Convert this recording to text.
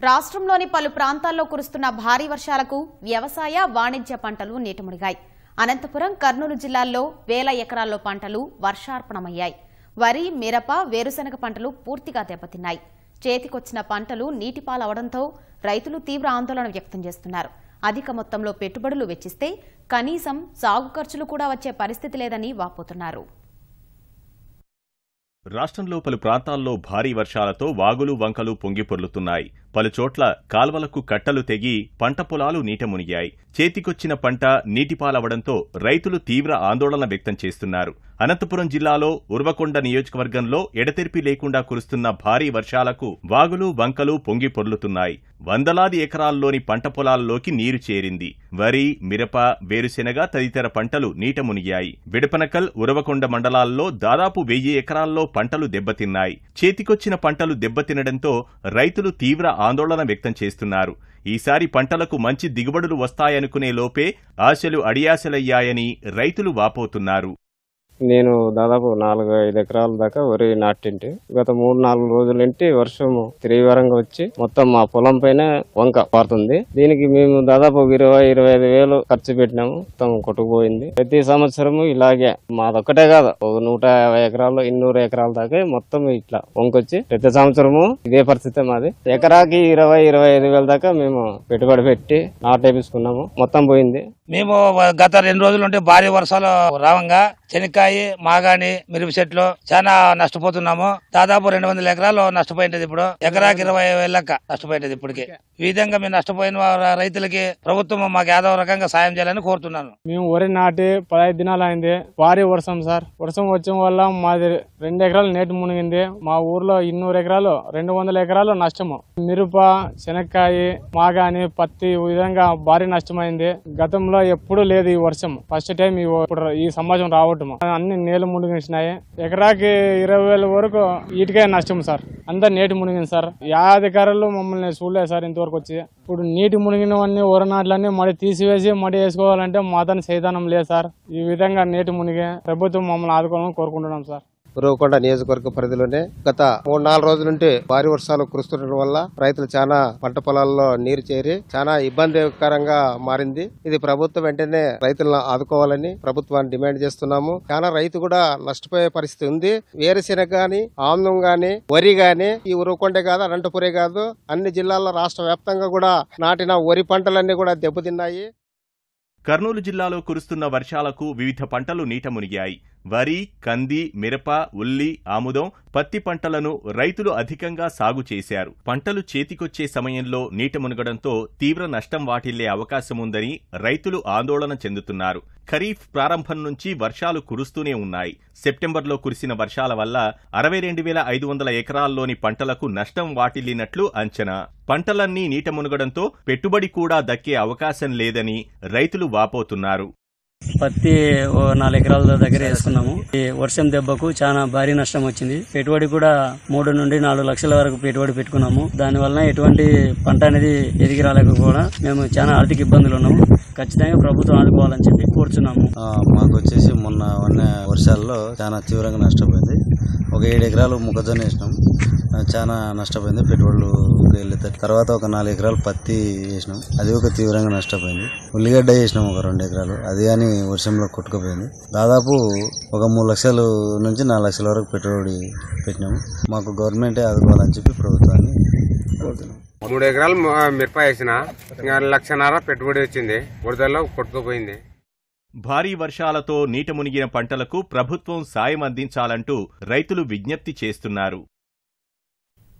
రాష్ట్రంలోని పలు ప్రాంతాల్లో కురుస్తున్న భారీ వర్షాలకు వ్యవసాయ వాణిజ్య పంటలు నీటమునిగాయి. అనంతపురం కర్నూలు జిల్లాల్లో వేల ఎకరాల్లో పంటలు వర్షార్పణమయ్యాయి. వరి మిరప వేరుశనగ పంటలు పూర్తిగా దెబ్బతిన్నాయి. చేతికొచ్చిన పంటలు నీటిపాలవడంతో రైతులు తీవ్ర ఆందోళన వ్యక్తం చేస్తున్నారు. అధిక మొత్తంలో పెట్టుబడులు వెచ్చిస్తే కనీసం సాగు ఖర్చులు కూడా వచ్చే పరిస్థితి లేదని వాపోతున్నారు. రాష్ట్రంలో పలు ప్రాంతాల్లో భారీ వర్షాలతో వాగులు వంకలు పొంగిపొర్లుతున్నాయి పలుచోట్ల కాల్వలకు కట్టలు తెగి పంట పొలాలు నీట మునిగాయి. చేతికొచ్చిన పంట నీటిపాలవడంతో రైతులు తీవ్ర ఆందోళన వ్యక్తం చేస్తున్నారు. అనంతపురం జిల్లాలో ఉర్వకొండ నియోజకవర్గంలో ఎడతెరిపి లేకుండా కురుస్తున్న భారీ వర్షాలకు వాగులు వంకలు పొంగి పొర్లుతున్నాయి. వందలాది ఎకరాల్లోని పంట పొలాల్లోకి నీరు చేరింది. వరి మిరప వేరుశెనగ తదితర పంటలు నీట మునిగాయి. విడపనకల్ ఉరవకొండ మండలాల్లో దాదాపు వెయ్యి ఎకరాల్లో పంటలు దెబ్బతిన్నాయి. చేతికొచ్చిన పంటలు దెబ్బతినడంతో రైతులు తీవ్ర ఆందోళన వ్యక్తం చేస్తున్నారు. ఈసారి పంటలకు మంచి దిగుబడులు వస్తాయనుకునే లోపే ఆశలు అడియాశలయ్యాయని రైతులు వాపోతున్నారు. నేను దాదాపు నాలుగు ఐదు ఎకరాల దాకా వరి నాటింటి. గత మూడు నాలుగు రోజుల నుండి వర్షం తీవ్రంగా వచ్చి మొత్తం మా పొలం పైన వంక పారుతుంది. దీనికి మేము దాదాపు ఇరవై ఇరవై ఐదు వేలు ఖర్చు పెట్టినాము. మొత్తం కొట్టుకుపోయింది. ప్రతి సంవత్సరము ఇలాగే మాదొక్కటే కాదు ఒక నూట యాభై ఎకరాలు ఇన్నూరు ఎకరాల దాకా మొత్తం ఇట్లా వంకొచ్చి ప్రతి సంవత్సరము ఇదే పరిస్థితి మాది. ఎకరాకి ఇరవై ఇరవై ఐదు వేల దాకా మేము పెట్టుబడి పెట్టి నాటేపించుకున్నాము మొత్తం పోయింది. మేము గత రెండు రోజుల నుండి భారీ వర్షాలు రావంగా శనక్కాయ మాగాని మిరప చెట్లు చాలా నష్టపోతున్నాము. దాదాపు రెండు వందల ఎకరాలు నష్టపోయింది ఇప్పుడు. ఎకరాకి ఇరవై వేల లెక్క నష్టపోయింది ఇప్పటికి. ఈ విధంగా మేము నష్టపోయిన రైతులకి ప్రభుత్వం మాకు ఏదో రకంగా సాయం చేయాలని కోరుతున్నాను. మేము వరి నాటి పదహైదు దినాలు అయింది. భారీ వర్షం సార్. వర్షం వచ్చడం వల్ల మాది రెండు ఎకరాలు నేటి మునిగింది. మా ఊర్లో ఇన్నూరు ఎకరాలు రెండు వందల ఎకరాలు నష్టము. మిరప శనక్కాయ మాగాని పత్తి ఈ విధంగా భారీ నష్టమైంది. గతంలో ఎప్పుడూ లేదు ఈ వర్షం. ఫస్ట్ టైం ఈ సమాజం రావటం అన్ని నీళ్ళు మునిగించినాయి ఎకరాకి ఇరవై వేల వరకు ఇటుకే నష్టం సార్. అంతా నీటి మునిగింది సార్. యా అధికారులు మమ్మల్ని చూడలేదు సార్ ఇంతవరకు వచ్చి. ఇప్పుడు నీటి మునిగినవన్నీ ఒరనాట్లన్నీ మడి తీసివేసి మడి వేసుకోవాలంటే మాతని సైతానం లేదు సార్. ఈ విధంగా నీటి మునిగి ప్రభుత్వం మమ్మల్ని ఆదుకోవాలని కోరుకుంటున్నాం సార్. ఉరవకొండ నియోజకవర్గ పరిధిలోనే గత మూడు నాలుగు రోజుల నుండి భారీ వర్షాలు కురుస్తుండడం వల్ల రైతులు చాలా పంట పొలాల్లో నీరు చేరి చాలా ఇబ్బందికరంగా మారింది. ఇది ప్రభుత్వం వెంటనే రైతులను ఆదుకోవాలని ప్రభుత్వాన్ని డిమాండ్ చేస్తున్నాము. చాలా రైతు కూడా నష్టపోయే పరిస్థితి ఉంది. వేరుశెనగ గాని ఆమ్లం గాని వరి గాని ఈ ఉరవకొండే కాదు అనంతపురే కాదు అన్ని జిల్లాల్లో రాష్ట్ర వ్యాప్తంగా కూడా నాటిన వరి పంటలన్నీ కూడా దెబ్బతిన్నాయి. కర్నూలు జిల్లాలో కురుస్తున్న వర్షాలకు వివిధ పంటలు నీట మునిగాయి. వరి కంది మిరప ఉల్లి ఆముదం పత్తి పంటలను రైతులు అధికంగా సాగు చేశారు. పంటలు చేతికొచ్చే సమయంలో నీట మునగడంతో తీవ్ర నష్టం వాటిల్లే అవకాశముందని రైతులు ఆందోళన చెందుతున్నారు. ఖరీఫ్ ప్రారంభం నుంచి వర్షాలు కురుస్తూనే ఉన్నాయి. సెప్టెంబర్లో కురిసిన వర్షాల వల్ల అరవై రెండు వేల ఐదు వందల ఎకరాల్లోని పంటలకు నష్టం వాటిల్లినట్లు అంచనా. పంటలన్నీ నీట మునగడంతో పెట్టుబడి కూడా దక్కే అవకాశం లేదని రైతులు వాపోతున్నారు. పత్తి ఓ నాలుగు ఎకరాల దగ్గర వేసుకున్నాము. ఈ వర్షం దెబ్బకు చాలా భారీ నష్టం వచ్చింది. పెట్టుబడి కూడా మూడు నుండి నాలుగు లక్షల వరకు పెట్టుబడి పెట్టుకున్నాము. దాని వలన ఎటువంటి పంట అనేది ఎదిగి కూడా మేము చాలా ఆర్థిక ఇబ్బందులు ఉన్నాము. ఖచ్చితంగా ప్రభుత్వం ఆదుకోవాలని చెప్పి కోరుచున్నాము. మాకు వచ్చేసి మొన్న వర్షాల్లో చాలా తీవ్రంగా నష్టపోయింది. ఒక ఏడు ఎకరాలు మొక్కజొన్న వేసినాం. చాలా నష్టపోయింది. పెట్టుబడులు వెళ్ళితే తర్వాత ఒక నాలుగు ఎకరాలు పత్తి వేసినాం. అది ఒక తీవ్రంగా నష్టపోయింది. ఉల్లిగడ్డ వేసినాం ఒక రెండు ఎకరాలు. అది కానీ వర్షంలో కొట్టుకుపోయింది. దాదాపు ఒక మూడు లక్షలు నుంచి నాలుగు లక్షల వరకు పెట్టుబడి పెట్టినాము మాకు గవర్నమెంటే ఆదుకోవాలని చెప్పి ప్రభుత్వాన్ని కోరుతున్నాం. మూడు ఎకరాలు మ- మిరప వేసిన ఇంకా లక్షన్నర పెట్టుబడి వచ్చింది. వరదల్లో కొట్టుకుపోయింది. భారీ వర్షాలతో నీట మునిగిన పంటలకు ప్రభుత్వం సాయం అందించాలంటూ రైతులు విజ్ఞప్తి చేస్తున్నారు.